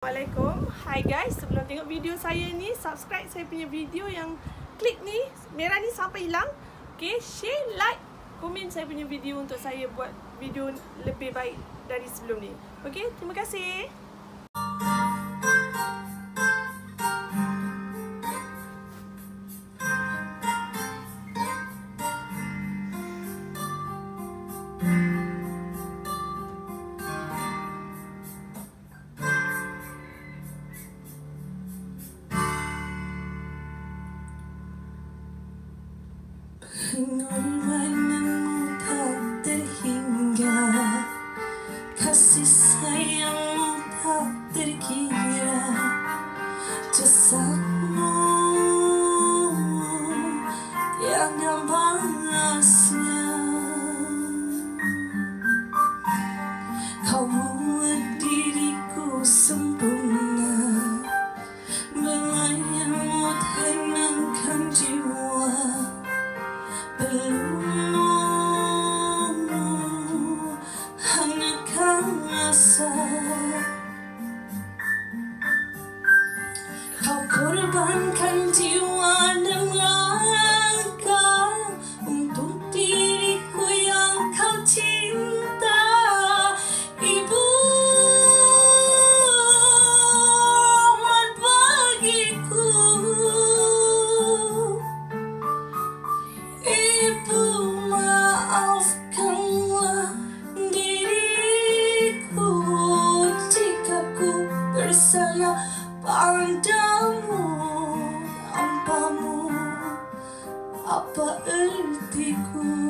Assalamualaikum. Hi guys, sebelum tengok video saya ni, subscribe saya punya video yang klik ni, merah ni sampai hilang. Okay, share, like, komen saya punya video untuk saya buat video lebih baik dari sebelum ni. Okay, terima kasih. 긴 얼마나 못하대 힘겨 Cause it's I myself How could one come to one karena padamu Ampamu apa ertiku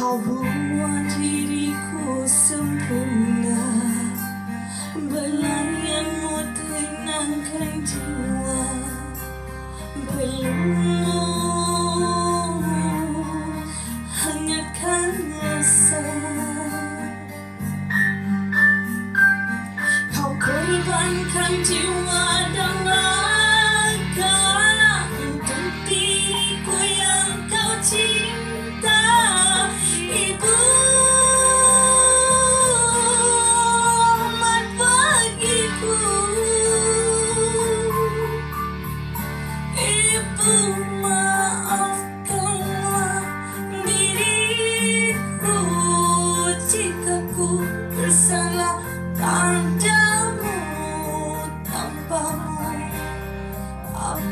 하부와 길이 고슴 분나 발랑이 못해 난 간지와 발로 한약한 왔어 파고반 간지와